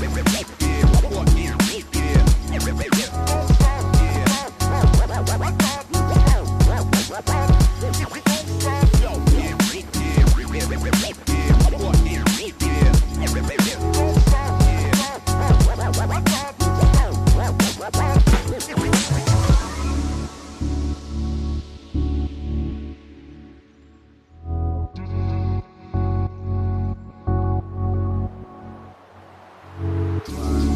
Yeah. Bye.